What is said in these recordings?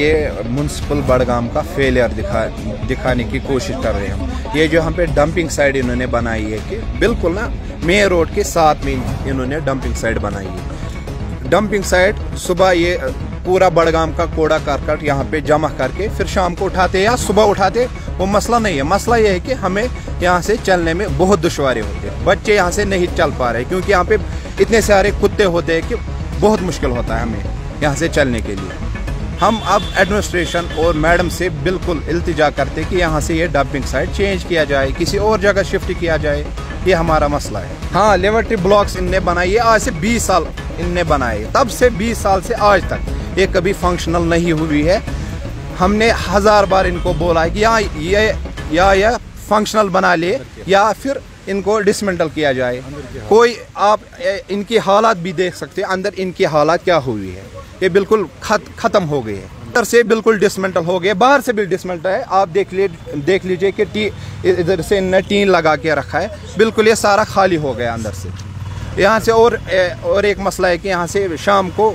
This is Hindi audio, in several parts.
ये म्यूनसिपल बड़गाम का फेलियर दिखा, दिखाने की कोशिश कर रहे हैं ये जो हम पे डंपिंग साइड इन्होंने बनाई है कि बिल्कुल ना मेन रोड के साथ में इन्होंने डंपिंग साइड बनाई है। डंपिंग साइड सुबह ये, पूरा बड़गाम का कूड़ा करकट यहाँ पे जमा करके फिर शाम को उठाते या सुबह उठाते, वो मसला नहीं है। मसला ये है कि हमें यहाँ से चलने में बहुत दुश्वारी होती है। बच्चे यहाँ से नहीं चल पा रहे, क्योंकि यहाँ पे इतने सारे कुत्ते होते हैं कि बहुत मुश्किल होता है हमें यहाँ से चलने के लिए। हम अब एडमिनिस्ट्रेशन और मैडम से बिल्कुल इल्तिजा करते कि यहाँ से ये डंपिंग साइट चेंज किया जाए किसी और जगह शिफ्ट किया जाए ये हमारा मसला है। हाँ लेबर्टी ब्लॉक्स इनने बनाई आज से 20 साल इनने बनाए तब से 20 साल से आज तक ये कभी फंक्शनल नहीं हुई है। हमने हज़ार बार इनको बोला है कि यहाँ ये या यह फंक्शनल बना ले या फिर इनको डिसमेंटल किया जाए। कोई आप इनकी हालात भी देख सकते हैं अंदर इनकी हालात क्या हुई है। ये बिल्कुल खत, खत्म हो गई है। अंदर से बिल्कुल डिसमेंटल हो गए बाहर से भी डिसमेंटल है। आप देख ली देख लीजिए कि टी इधर से इनने टीन लगा के रखा है। बिल्कुल ये सारा खाली हो गया अंदर से। यहाँ से और और एक मसला है कि यहाँ से शाम को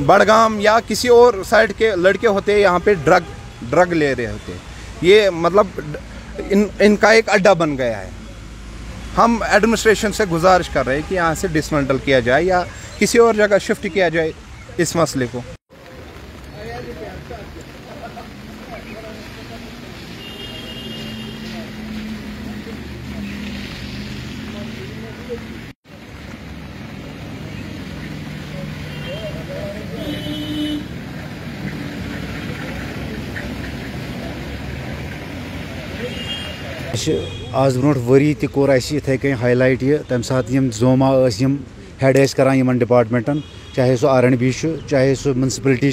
बड़गाम या किसी और साइड के लड़के होते हैं यहाँ पे ड्रग ड्रग ले रहे होते ये मतलब इन इनका एक अड्डा बन गया है। हम एडमिनिस्ट्रेशन से गुजारिश कर रहे हैं कि यहाँ से डिसमेंटल किया जाए या किसी और जगह शिफ्ट किया जाए। इस मसले को। आज ब्रो वरी तोर इथे कहीं हाईलाइट यह तम सात जोमा हेड करान डिपार्टमेंटन चाहे सो आर एंड बी चाहे सो म्यूनसिपलिटी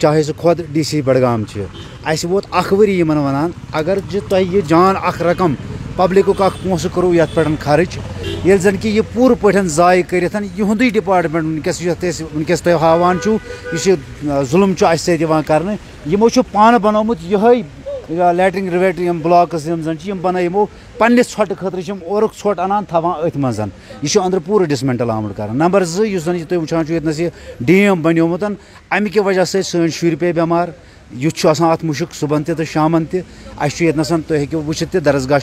चाहे सह खुद डी सी बडगाम अस वोत अख वरी वन अगर तुह यह जान अख रकम पब्लिक पोस करो ये पे खर्च ये जन कि यह पूर पे जाय कर डिपार्टमेंट वनकस वनकस तुम हावान जुलम कर यमो पान बनोमुत यह लैटरिंग रिवेटरिंग ब्लॉकस बन यमो पन्नस ोट खतर और ोट अनान थवान अथ मज यह अंदर पूरे डिसमेंटल आमुत कर नंबर जो तुम वुचान ये डैम बनोमुत अमि कि वजह सर पे बेमार युथ अत मुशक सुबह तो शाम तसन तुम हेको वुचित दरसगाह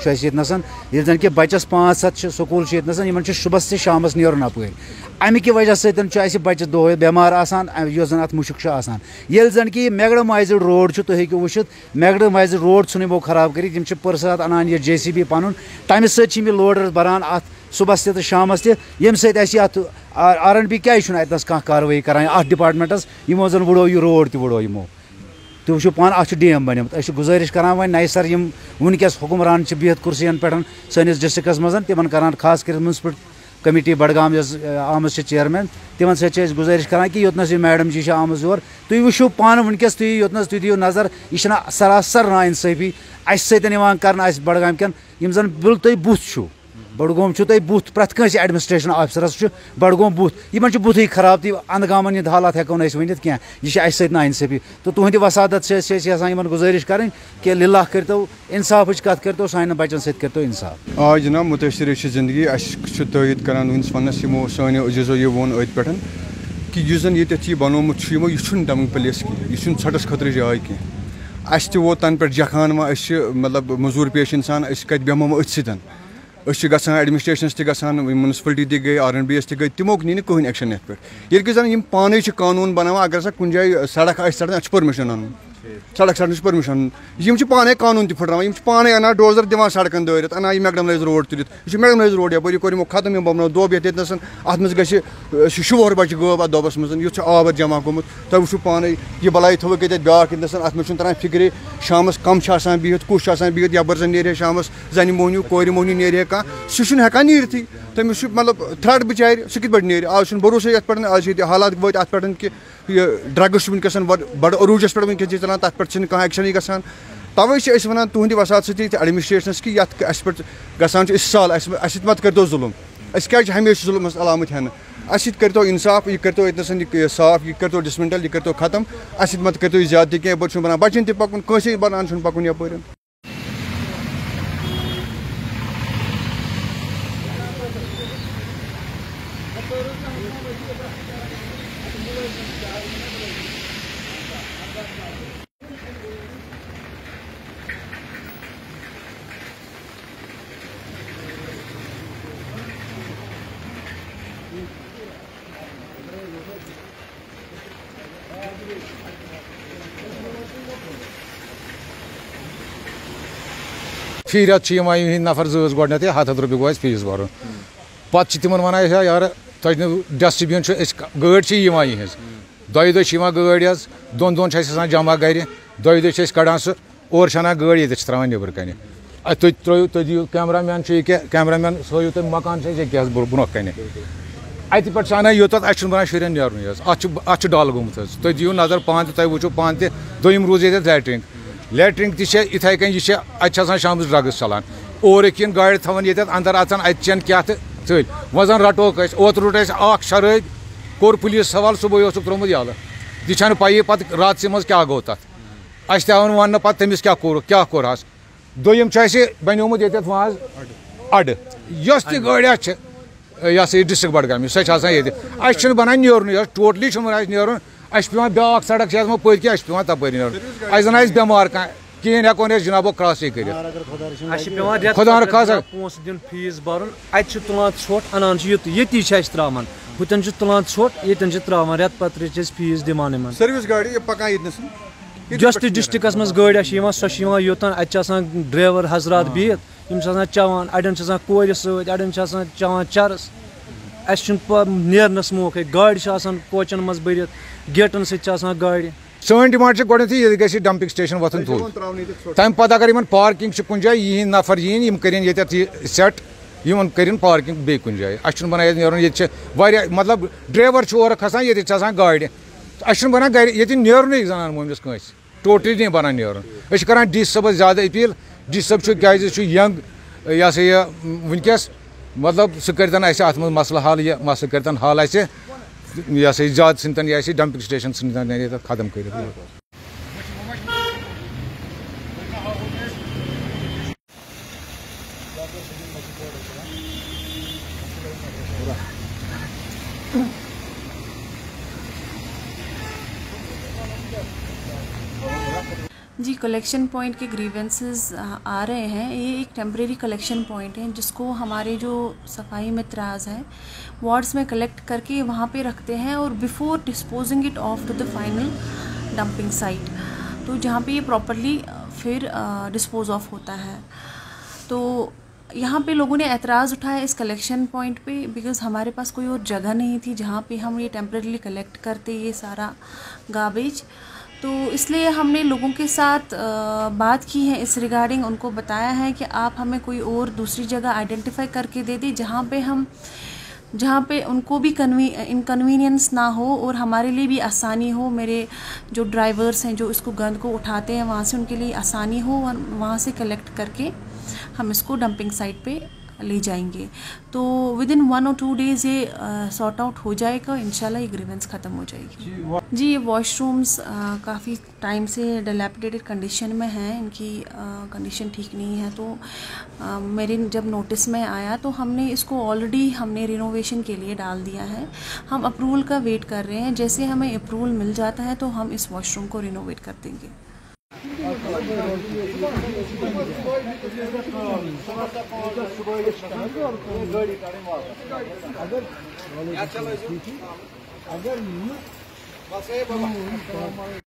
ये जन कि बचस पाँच सत स्कूल इन सुबह से शाम नीर अप अमि कि वजह सत बच्चे दो बेमार जन अत मुशक ये जन कि मैगडमाइज रोड तुम हेको वुचित मैगडमाइज रोड नो खराब कर पर सात अनान यह जे सी बी पन तमें सत लोडर बरान अत सुबह तो शाम तम सत आर एंड बी क्या अतनस कह कार्रवाई करान अत डिपार्टमेंटस यमो जन वुड़ो यह रोड तड़ो यमो तुम वो पान अ डैम बनमुत गुजारिश कर वो नई सर वनकस हुक्मरान बिहत कुर्सियन पे सैनिस डिस्ट्रिक्स मज तिम कर खास कर म्यूनसिपल कमिटी बडगाम आम चेयरमैन तिमन सत गुजारिश कर कि योतनस मैडम जी आम योर तुम वो पान वनकस तुम योतनस तुम दियो नज़र यह सरासर ना इंसाफी अस सत कर बडगाम कन जन बिल तुम बुथ बड़गोम बुथ प्रत कंस एडमिनिस्ट्रेशन ऑफिसरस बड़गोम बुथ इन बुथ खराब ती अंदगाम हंद हालात हेको वन क्या यह ना इंसाफी तो तुहद वसादत से गुजारिश करें कि लिल्ला करो इंसाफ कत करो सान बचन सत करो इंसाफ आ जनाब मुतसर ज़िंदगी तयद कर वनस यमो सान अजीजो यह वो अत पे कि यह जन ये बनोमुत यमो यह डमिंग प्लेस कह यह छटस खतर जाय कह अस वो तन पे जखान मा मतलब मजूर पेश इंसान कत बेमो अथ सतन एडमिनिस्ट्रेशन तान म्यूनसिपलिटी ती गई आर एन बी एस ती गई तमो नी कहें एक्शन ये पे ये जन पान कानून बनाना अगर हाँ कुछ जाए सड़क आ सड़क पर्मिशन अन सड़क सड़न पर्मिशन यम पाने कानून तह पाने अना डोजर दिवान सड़कन दौरत अना मैकडमलाइज रोड तुलित यह मैकडमलाइज रोड यप कर्मो खत्म यम बनो दोब ये अत मज ग शुवर बच्चे गब अत दोबस मज युथ आबर जमा गोमुत तुम वो पाने यह बलाई थो ये ब्या अत मे तरह फिक्रे शाम कम बिहत कुछ बिहत यबर जन नीर शाम जन मोहनी कोर मोहनी नीर कह सह हेकान नीरथी तमिस मतलब थ्रेट बिचार सह कित आज भरोसा ये आज हालात वो अत पे कि ड्रग्स वनकस बड़ अरूजस पे लगान तथ पे कह एक्शन ग तवे वन तुंद वसात सी एडमिस्ट्रेशन की ये पे गल मत करो जुलम अस क्या हमेशा जुलम अलामत हे अत करो इंसाफ यह करो इतन साफ़ यह करो डिसमेंटल यह करो खत्म अत मत करो ज़्यादा कह बच्चे बनान बच्चन तकन कंस बनान पकुन यप वनकस चलान तथ पे कह एक्शन ग तवे वन तुहद वसात सत एडमिनिस्ट्रेशनस कि ये गसान इस साल अस मत कर जुलम अस क्या हमेशा जुलम अलामत हेन अस करो इंसाफ यह करो ये साफ़ यह करो डिसमेंटल यह करो खत्म अस मत करो ज़्यादा कह बना बचन तक पकुन कंसे बनान पकुन यप फ़ी रेत यह नफर जज गोडनेथ हथ हथ रुपये गो फ़ीस भर पे तिमन वन यार तुम डस्टबिन गाड़ी यह दो दह गाड़ी दोन दोन जमा गर दो दह कड़ान सह और छाना गाड़ी ये त्रावान नबर कन तुम त्रो तुम दिव कैमरा मैन यह कैमरा मैन सो तुम मकान ये ब्रो कन अत पे अना योत अस बना शुर नेरन अत डल गोमुत तुम दिव नज़र पान तुम वो पान तम रूज ये लैट्रिन लैट्रिन तथे कन यह अत शाम ड्रग्स चलान और एक गाड़ थवन ये अंदर अचान अतचन क्या चल वो जन रटोक ओत रुट अख शराब कोर पुलिस सवाल सुबह त्रोमुत यल यह पाई पे रात से मज क्या गो तथ अस तवन वन पे तमिस क्या कोर क्या कोरहस दोम बनोमुत ये वह अड यस तह गाड़ यह सा डिस्ट्रिक्ट बडगाम सह ये बना नेरन टोटली नेरन अस पे ब्या सड़क कि पे तप नेरन अस जन बेमार कह कहें हेको जनाबो क्रॉस कर खुदा खासा दिन फ़ीस भर अत तुलान ोट अनान युत ये त्रावान हुतन तुलान ोट ये त्रावान रेत पत रेत फ़ीस दिवान सर्विस गाड़ी पकान जस डिस्ट्रिक्स मज गाड़ी सो योतान अत ड्राइवर हजरात बिहत चवान अड़न कोर सड़न चवान चरस अस नेरनस मौके गाड़ी कोचन मज भरत गेटन सत गाड़ी सन डिमांड गोथी ये गि डंपिंग स्टेशन वतन तुल तम पे अगर इन पार्किंग कुन जाए यह नफर यीन कर सेट इन कर पार्किंग बे कुन जाए अस बना नेरन ये मतलब ड्राइवर और खसान ये गाड़ी अस बना गर ये नेरन जनान मोहमिस कंस टोटली नहीं बना नेरन अ डी सबस ज़्यादा अपील डी सब क्या यंग यह सा यह वनकस मतलब सह कर अत मसल हल यह मसल कर हल यह सा ज़्यादा सन यह डंपिंग स्टेशन सन खत्म कर जी कलेक्शन पॉइंट के ग्रीवेंसेस आ रहे हैं। ये एक टेम्प्रेरी कलेक्शन पॉइंट है, जिसको हमारे जो सफ़ाई मित्राज हैं वार्ड्स में कलेक्ट करके वहाँ पे रखते हैं और before disposing it off to the final dumping site तो जहाँ पे ये प्रॉपरली फिर डिस्पोज ऑफ़ होता है। तो यहाँ पे लोगों ने एतराज़ उठाया इस कलेक्शन पॉइंट पे बिकॉज़ हमारे पास कोई और जगह नहीं थी जहाँ पे हम ये टेम्परेली कलेक्ट करते, ये सारा गार्बेज तो इसलिए हमने लोगों के साथ बात की है इस रिगार्डिंग उनको बताया है कि आप हमें कोई और दूसरी जगह आइडेंटिफाई करके दे दी जहाँ पे हम, जहाँ पे उनको भी कन्वी इनकन्वीनियंस ना हो और हमारे लिए भी आसानी हो। मेरे जो ड्राइवर्स हैं जो इसको गंद को उठाते हैं, वहाँ से उनके लिए आसानी हो और वहाँ से कलेक्ट करके हम इसको डंपिंग साइट पे ले जाएँगे। तो विद इन वन और टू डेज़ ये सॉर्ट आउट हो जाएगा इंशाल्लाह ये ग्रीवेंस ख़त्म हो जाएगी। जी ये वॉशरूम्स काफ़ी टाइम से डिलेपिडेटेड कंडीशन में हैं इनकी कंडीशन ठीक नहीं है। तो आ, मेरे जब नोटिस में आया तो हमने इसको ऑलरेडी हमने रिनोवेशन के लिए डाल दिया है। हम अप्रूवल का वेट कर रहे हैं। जैसे हमें अप्रूवल मिल जाता है तो हम इस वॉशरूम को रिनोवेट कर देंगे। अगर